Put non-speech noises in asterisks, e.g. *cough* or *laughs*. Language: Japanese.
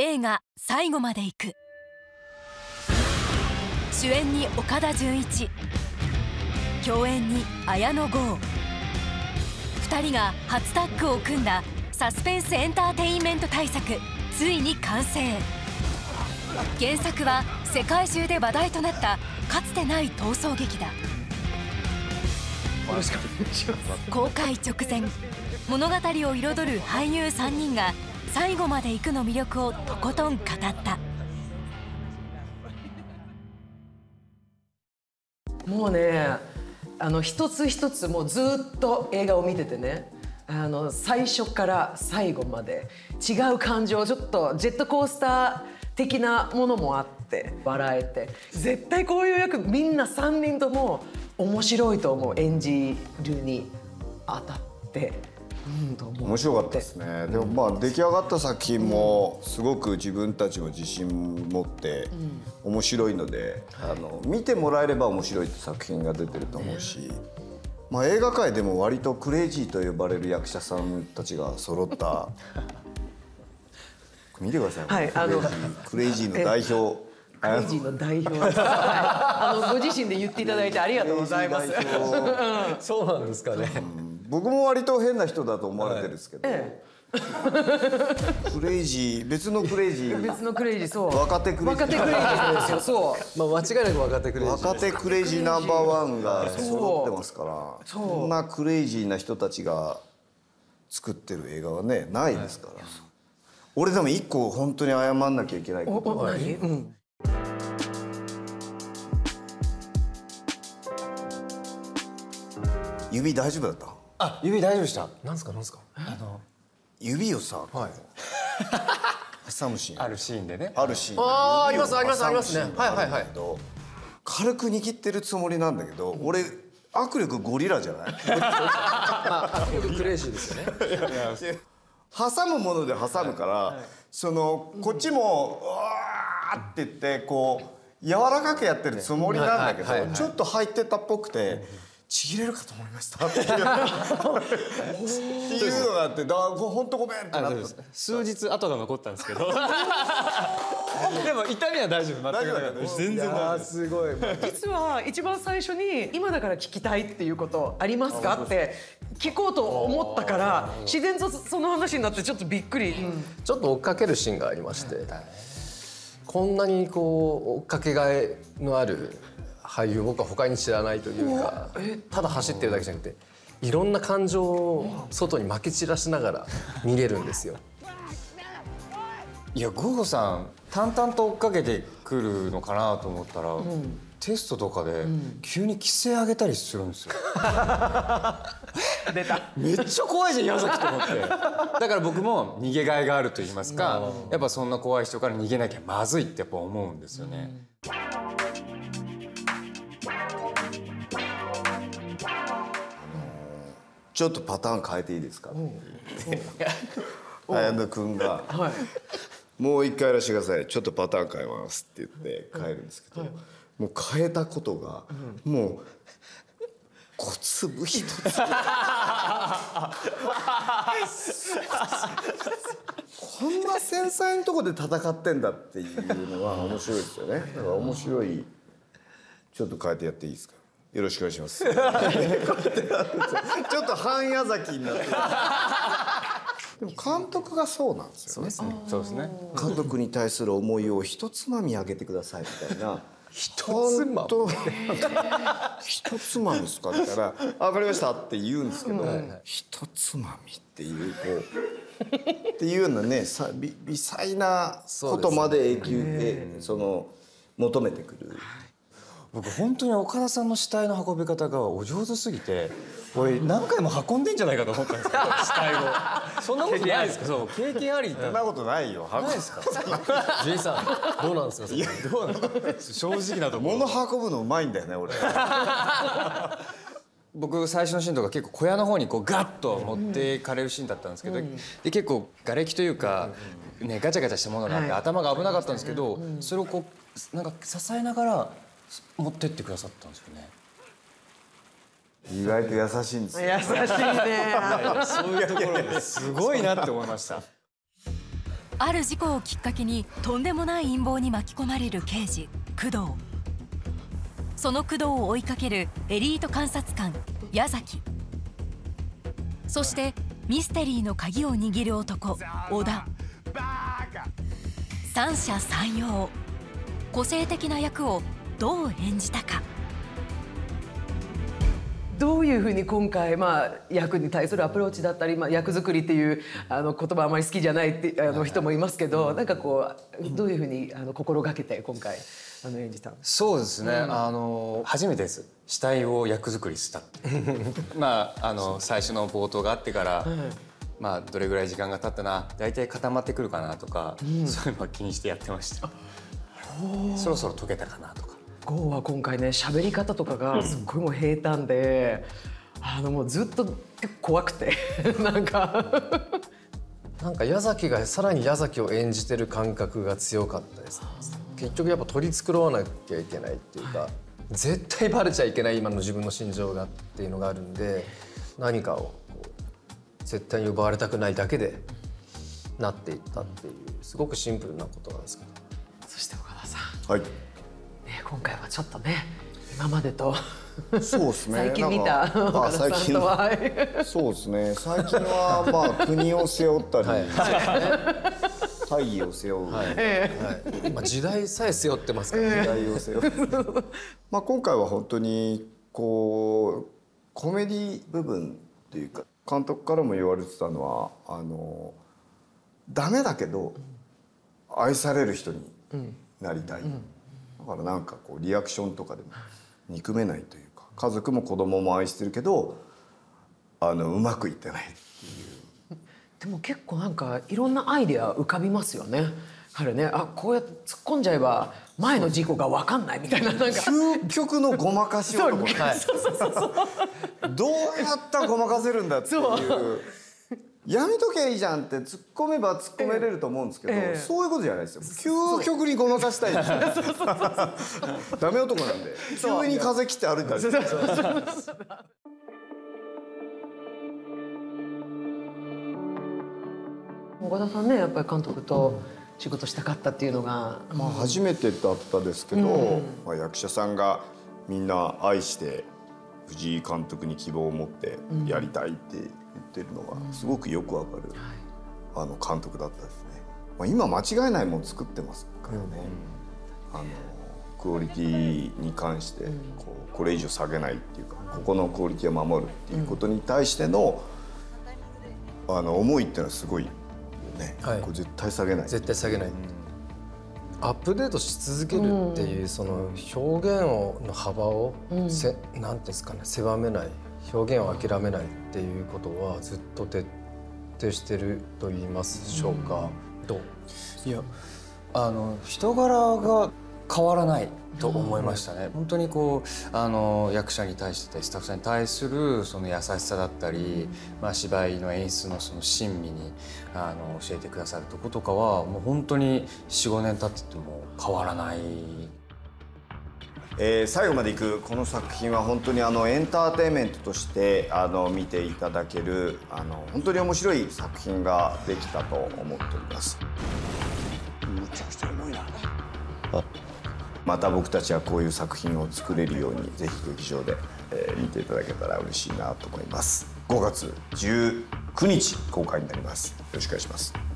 映画「最後まで行く」主演に岡田准一。共演に綾野剛。2人が初タッグを組んだサスペンスエンターテインメント大作。ついに完成。原作は世界中で話題となったかつてない逃走劇だ。公開直前物語を彩る俳優3人が最後まで行くの魅力をとことん語ったもうねあの一つ一つもうずっと映画を見ててねあの最初から最後まで違う感情ちょっとジェットコースター的なものもあって笑えて絶対こういう役みんな3人とも面白いと思う演じるにあたって。面白かったですね、でもまあ出来上がった作品もすごく自分たちも自信持って面白いので、あの見てもらえれば面白いって作品が出てると思うし、まあ、映画界でも割とクレイジーと呼ばれる役者さんたちが揃った。*laughs* 見てください、はいあのクレイジークレイジーの代表。クレイジーの代表。あのご自身で言っていただいてありがとうございます。*laughs* そうなんですかね。僕も割と変な人だと思われてるんですけど、えクレイジー別のクレイジー。別のクレイジー *laughs* そう。若手クレイジー。若手クレイジーですよそう。まあ間違いなく分かってくれるし。若手クレイジーナンバーワンが揃ってますからそんなクレイジーな人たちが作ってる映画はねないですから、俺でも一個本当に謝んなきゃいけないおこと。お何？うん。指大丈夫だった？あ指大丈夫でした？なんすか？なんすか？指をさ、はい。*laughs* 挟むシーン。あるシーンでね。あるシーン。あー指をありますありますありますね挟むシーンがあるんだけはいはいど軽く握ってるつもりなんだけど、俺握力ゴリラじゃない？*laughs* よくクレイジーですよね。挟むもので挟むから、そのこっちもうわーって言ってこう柔らかくやってるつもりなんだけど、はいはいはいちょっと入ってたっぽくて。ちぎれるかと思いました。っていうのがあってだ本当ごめんってなった。数日後が残ったんですけど。*laughs* でも痛みは大丈夫大丈夫です。すごい。実は一番最初に今だから聞きたいっていうことありますかって聞こうと思ったから自然とその話になってちょっとびっくり、ちょっと追っかけるシーンがありまして、こんなにこう追っかけがいのある俳優僕は他に知らないというか、ただ走ってるだけじゃなくて。いろんな感情を外にまき散らしながら逃げるんですよ。いやゴーゴさん淡々と追っかけてくるのかなと思ったら、テストとかで急に規制上げたりするんですよ。出ためっちゃ怖いじゃん矢崎と思ってだから僕も逃げがいがあると言いますかやっぱそんな怖い人から逃げなきゃまずいってやっぱ思うんですよね。ちょっとパターン変えていいですか?」綾野君が。はい「もう一回やらせてください。ちょっとパターン変えます」って言って変えるんですけど、もう変えたことが、もう小粒一つ。こんな繊細なとこで戦ってんだっていうのは面白いですよね。だから面白い。ちょっと変えてやっていいですか？よろしくお願いします。*laughs* ちょっと半矢崎になってる。*laughs* でも監督がそうなんですよね。そうですね。監督に対する思いを一つまみ上げてくださいみたいな。一つまみ？本当。*laughs* 一つまみですかって言ったら「あ分かりました」って言うんですけど「一つまみ」っていうこうっていうようなねさび微細なことまで永久でその求めてくる。僕本当に岡田さんの死体の運び方がお上手すぎて俺何回も運んでんじゃないかと思ったんですけど *laughs* 死体を。そんなことないですか？そう経験ありそんなことないよ。ないですか？ジェイさんどうなんですか？それ。どうなの正直なところ。物運ぶのうまいんだよね俺。*laughs* 僕最初のシーンとか結構小屋の方にこうガッと持っていかれるシーンだったんですけど、で結構瓦礫というか、ね、ガチャガチャしたものがあって、はい。頭が危なかったんですけど、それをこうなんか支えながら持ってってくださったんですよね。意外と優しいんですよ。優しいねそういうところですごいなって思いました。ある事故をきっかけにとんでもない陰謀に巻き込まれる刑事工藤その工藤を追いかけるエリート監察官矢崎そしてミステリーの鍵を握る男小田三者三様個性的な役をどう演じたか。どういうふうに今回、まあ、役に対するアプローチだったり、まあ、役作りっていうあの言葉あまり好きじゃないってあの人もいますけど、なんかこうどういうふうにあの心がけて今回あの演じたんですそうですね、あの初めてです。死体を役作りした。*laughs* まああの最初の冒頭があってから、まあどれぐらい時間が経ったな大体固まってくるかなとか、そういうのは気にしてやってました。そろそろ解けたかなとかゴーは今回ね。喋り方とかがすっごいもう平坦で、あのもうずっと怖くて。*laughs* なんか。なんか矢崎がさらに矢崎を演じてる感覚が強かったです、ね、結局やっぱ取り繕わなきゃいけないっていうか、絶対バレちゃいけない今の自分の心情がっていうのがあるんで何かをこう絶対に奪われたくないだけでなっていったっていうすごくシンプルなことなんですけど。そして岡田さん、はい。ね、今回はちょっとね今までとそうですね。*laughs* 最近見たなんか岡田さんとは。はいそうですね。最近はまあ国を背負ったり、大義を背負う、はい、まあ時代さえ背負ってますからね、時代を背負うまあ今回は本当にこうコメディ部分っていうか監督からも言われてたのはあのダメだけど愛される人になりたい、だからなんかこうリアクションとかでも憎めないというか家族も子供も愛してるけどあのうまくいってないでも結構なんかいろんなアイデア浮かびますよね。彼ねあこうやって突っ込んじゃえば前の事故が分かんないみたいななんか。究極のごまかし男。ねはいどうやったらごまかせるんだっていう。やめときゃいいじゃんって突っ込めば突っ込めれると思うんですけど、ええ。そういうことじゃないですよ。究極にごまかしたいダメ男なんで急に風切って歩いたり。岡田さんねやっぱり監督と仕事したかったっていうのが、まあ初めてだったですけど、まあ、役者さんがみんな愛して藤井監督に希望を持ってやりたいって言ってるのがすごくよくわかる、あの監督だったですね。まあ、今間違いないもの作ってますからね。あのクオリティに関してこうこれ以上下げないっていうかここのクオリティを守るっていうことに対してのあの思いっていうのはすごいよね、はい。これ絶対下げない。絶対下げない、アップデートし続けるっていう、その表現をの幅をせ、なんていうんですかね狭めない。表現を諦めない。っていうことはずっと徹底してると言いますでしょうか、どう？いやあの人柄が変わらないと思いましたね、本当にこうあの役者に対してスタッフさんに対するその優しさだったり、まあ、芝居の演出のその親身にあの教えてくださるとことかはもう本当に45年経ってても変わらないえー最後までいくこの作品は本当にあのエンターテインメントとしてあの見ていただけるあの本当に面白い作品ができたと思っております。また僕たちはこういう作品を作れるようにぜひ劇場で、えー見ていただけたら嬉しいなと思います。5月19日公開になります。よろしくお願いします